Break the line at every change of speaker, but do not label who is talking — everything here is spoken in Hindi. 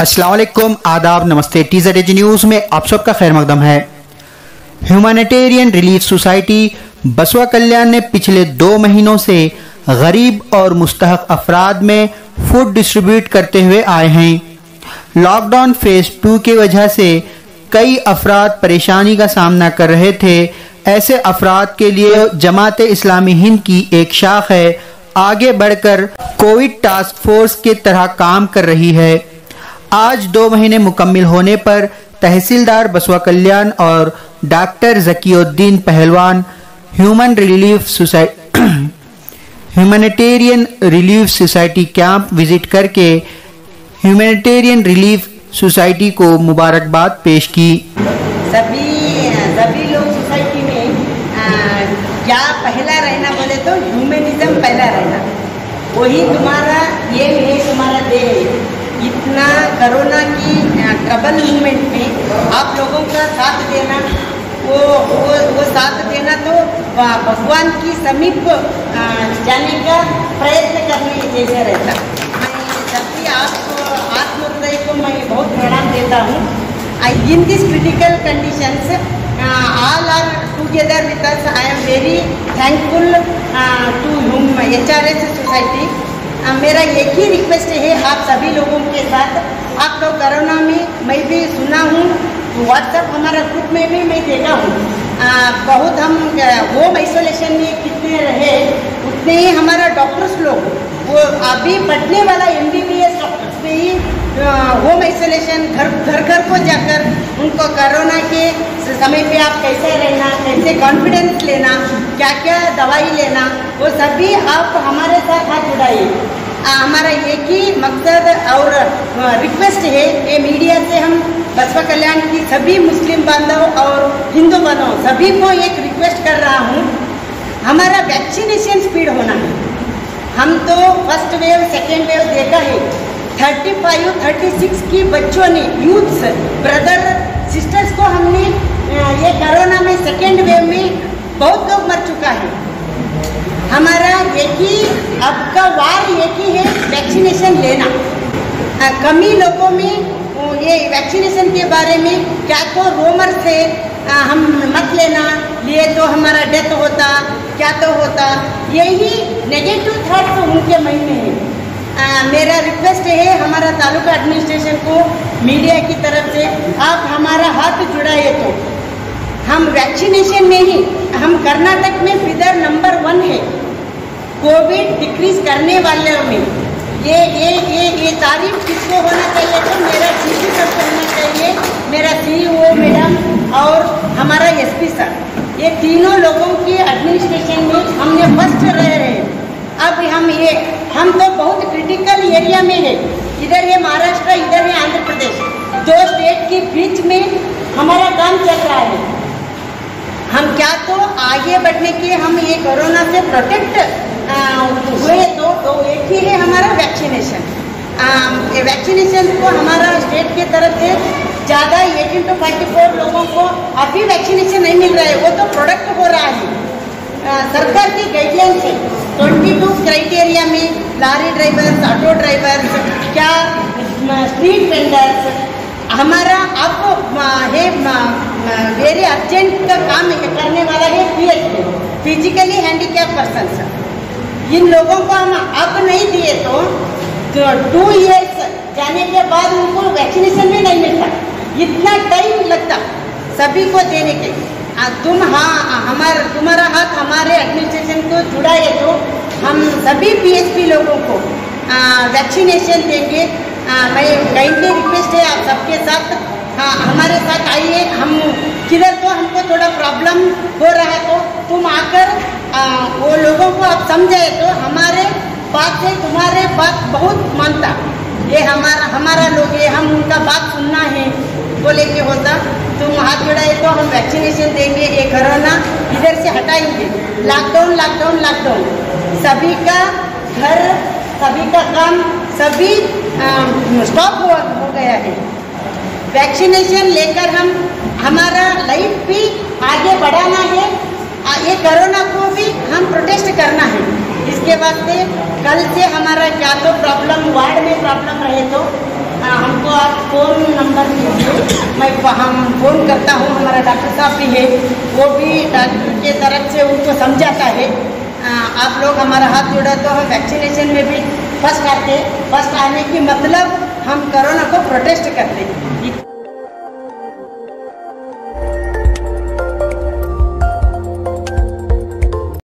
अस्सलाम वालेकुम, आदाब, नमस्ते। टीजर एज न्यूज़ में आप सबका खैर मकदम है। ह्यूमैनिटेरियन रिलीफ सोसाइटी बसवा कल्याण ने पिछले दो महीनों से गरीब और मुस्तक अफराद में फ़ूड डिस्ट्रीब्यूट करते हुए आए हैं। लॉकडाउन फ़ेज़ टू की वजह से कई अफराद परेशानी का सामना कर रहे थे। ऐसे अफराद के लिए जमात इस्लामी हिंद की एक शाख है। आगे बढ़कर कोविड टास्क फोर्स की तरह काम कर रही है। आज दो महीने मुकम्मल होने पर तहसीलदार बसवा कल्याण और doctor Zakiuddin Pahalwan human relief society humanitarian relief society camp visit करके ह्यूमैनिटेरियन रिलीफ सोसाइटी को मुबारकबाद पेश की।
सभी सभी लोग सोसाइटी में क्या पहला रहना बोले तो ह्यूमनिज्म पहला रहना। वही तुम्हारा, ये है तुम्हारा देह। इतना कोरोना की ट्रबल मूवमेंट में आप लोगों का साथ देना, वो वो वो साथ देना तो भगवान की समीप जाने का प्रयत्न करने जैसे रहता मैं जब भी आप आत्मोदय को मैं बहुत प्रणाम देता हूँ in this critical conditions all are together with us. I am very thankful to whom HRS Society मेरा एक ही रिक्वेस्ट है, आप सभी लोगों के साथ। आप लोग करोना में, मैं भी सुना हूँ व्हाट्सएप हमारा ग्रुप में भी मैं देखा हूँ। बहुत हम होम आइसोलेशन में कितने रहे, उतने ही हमारा डॉक्टर्स लोग, वो अभी पढ़ने वाला M B B S doctors में ही होम आइसोलेशन घर घर घर को जाकर उनको कोरोना के समय पे आप कैसे रहना, कैसे कॉन्फिडेंस लेना क्या क्या दवाई लेना, वो सभी आप हमारे साथ हाथ जुड़ाइए। हमारा एक ही मकसद और रिक्वेस्ट है, ये मीडिया से हम बसपा कल्याण की सभी मुस्लिम बांधव और हिंदू बांधव सभी को एक रिक्वेस्ट कर रहा हूँ, हमारा वैक्सीनेशन स्पीड होना है। हम तो फ़र्स्ट वेव सेकेंड वेव देखा है। 35, 36 की बच्चों ने यूथ्स ब्रदर सिस्टर्स को हमने ये कोरोना में सेकेंड वेव में बहुत लोग मर चुका है। हमारा एक ही अब का वार एक ही है वैक्सीनेशन लेना। कमी लोगों में ये वैक्सीनेशन के बारे में क्या तो रोमर से आ, हम मत लेना लिए तो हमारा डेथ होता क्या तो होता यही नेगेटिव थॉट्स उनके मन में है। आ, मेरा रिक्वेस्ट है हमारा तालुका एडमिनिस्ट्रेशन को मीडिया की तरफ़ से आप हमारा हाथ जुड़ाए तो। हम वैक्सीनेशन में ही हम कर्नाटक में फिदर नंबर वन है। कोविड डिक्रीज करने वाले में। ये ये ये ये तारीफ़ किसको होना चाहिए तो मेरा सी पी सर को होना चाहिए मेरा सी ओ मैडम और हमारा एस पी सर ये तीनों लोगों के एडमिनिस्ट्रेशन में हमने फ़र्स्ट रह रहे हैं। अब हम ये हम तो बहुत क्रिटिकल एरिया में है। इधर है महाराष्ट्र इधर है आंध्र प्रदेश। दो स्टेट के बीच में हमारा काम चल रहा है। हम क्या तो आगे बढ़ने के हम ये कोरोना से प्रोटेक्ट हुए तो, तो एक ही है हमारा वैक्सीनेशन वैक्सीनेशन को हमारा स्टेट की तरफ़ से ज़्यादा एटीन टू फोर्टी फोर लोगों को अभी वैक्सीनेशन नहीं मिल रहा है। वो तो प्रोडक्ट हो रहा है। सरकार की गाइडलाइन से ट्वेंटी टू क्राइटेरिया में लारी ड्राइवर्स ऑटो ड्राइवर्स क्या स्ट्रीट वेंडर्स हमारा आपको है वेरी अर्जेंट का काम करने वाला है पी फिजिकली हैंडीकैप पर्सन इन लोगों को हम अब नहीं दिए तो टू ईयर्स जाने के बाद उनको वैक्सीनेशन भी नहीं मिलता। इतना टाइम लगता सभी को देने के आ, तुम हाँ हमारा तुम्हारा हाथ हमारे एडमिनिस्ट्रेशन को जुड़ाए तो हम सभी पीएचपी लोगों को वैक्सीनेशन देंगे। मैं काइंडली रिक्वेस्ट है आप सबके साथ हाँ हमारे साथ आइए। हम किधर तो हमको थोड़ा प्रॉब्लम हो रहा है तो तुम आकर आ, वो लोगों को आप समझे तो हमारे बात से तुम्हारे बात बहुत मानता। ये हमारा हमारा लोग ये हम उनका बात सुनना है बोले कि होता तुम हाथ जोड़ाए तो हम वैक्सीनेशन देंगे ये कोरोना इधर से हटाएँगे। लॉकडाउन लॉकडाउन लॉकडाउन सभी का घर सभी का काम सभी स्टॉप हो, हो गया है। वैक्सीनेशन लेकर हम हमारा लाइफ भी आगे बढ़ाना है। ये कोरोना को भी हम प्रोटेस्ट करना है। इसके वास्ते कल से हमारा क्या तो प्रॉब्लम वार्ड में प्रॉब्लम रहे तो हमको आप फ़ोन नंबर दीजिए। मैं हम फ़ोन करता हूँ, हमारा डॉक्टर साहब भी है। वो भी डॉक्टर के तरफ़ से उनको समझाता है। आप लोग हमारा हाथ जोड़ा तो हम वैक्सीनेशन में भी फ़र्स्ट आते फ़र्स्ट आने की मतलब हम कोरोना को प्रोटेस्ट करते हैं।